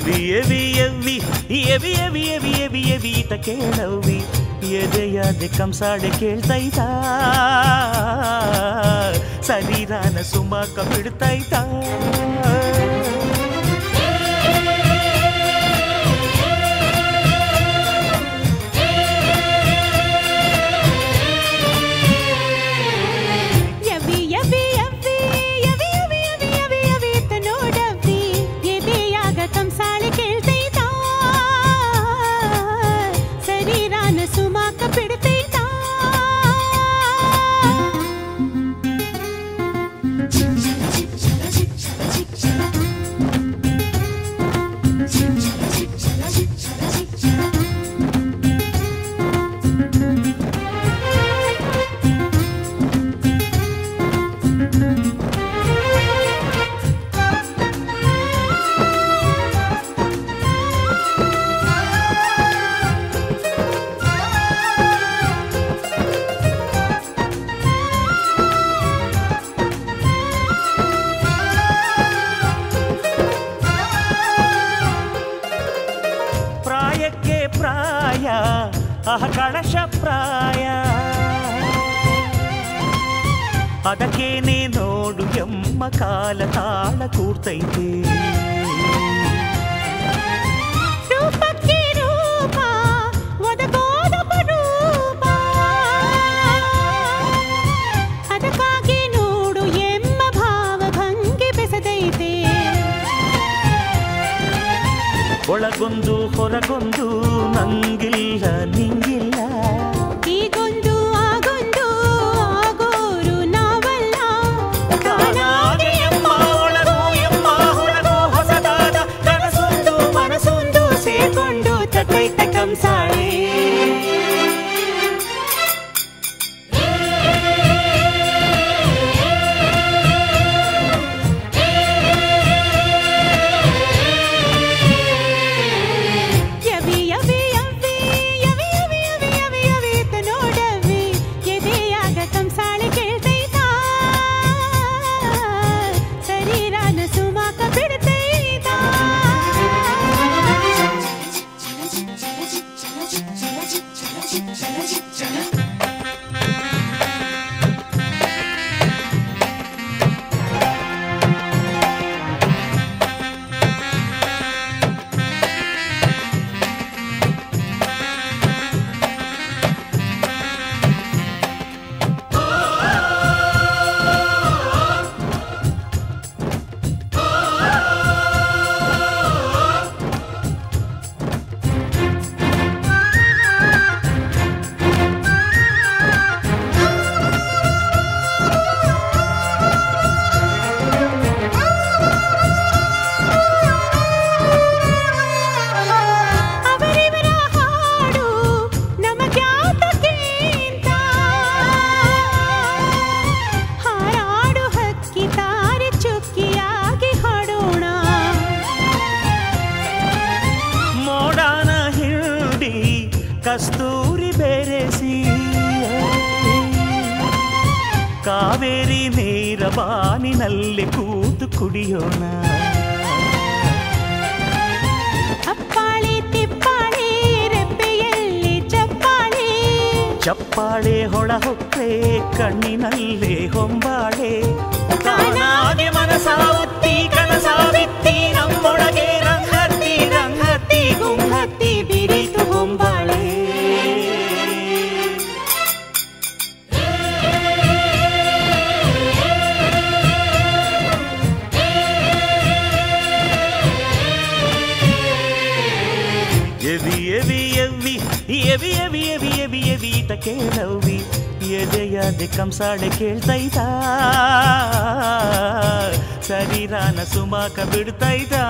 ಎವಿ ಎವಿ ಎವಿ ಎವಿ ಎವಿ ಎವಿ ಎವಿ ಎವಿ ಈತ ಕೇಳವಿ ಎದೆಯಾದೆ ಕಂಸಾಳೆ ಕೇಳ್ತೈತಾ ಶರೀರಾನ ಸುಮಾಕ ಬಿಡ್ತೈತಾ ಕಳಶಪ್ರಾಯ ಅದಕ್ಕೆ ನೋಡು ಎಮ್ಮ ಕಾಲ ತಾಳ ಕೂರ್ತೈತೆ ಒಳಗೊಂದು ಹೊರಗೊಂದು ನಂಗಿಲ್ಲ ನಿಂಗಿಲ್ಲ. ಕಸ್ತೂರಿ ಬೆರೆಸಿ. ಕಾವೇರಿ ನೀರ ಬಾನಿನಲ್ಲಿ ಕೂತು ಕುಡಿಯೋಣ. ಅಪ್ಪಾಳೆ ತಿಪ್ಪಾಳೆ ರೆಪ್ಪೆಯಲ್ಲಿ ಚಪ್ಪಾಳೆ. ಚಪ್ಪಾಳೆ ಹೊಳ ಹೊಕ್ಕೆ ಕಣ್ಣಿನಲ್ಲೇ ಹೊಂಬಾಳೆ. ತಾನಾಗೆ ಮನಸಾವುತ್ತಿ ಕನಸಾವಿತ್ತಿ ಎವಿ ಎವಿ ಎವಿ ಎವಿ ಎವೀತ ಕೇಳವಿ ಎದೆಯ ದಿಕ್ಕಂಸಾಡೆ ಕೇಳ್ತೈತಾ ಸರಿರಾನ ಸುಮಾಕ ಬಿಡ್ತೈತಾ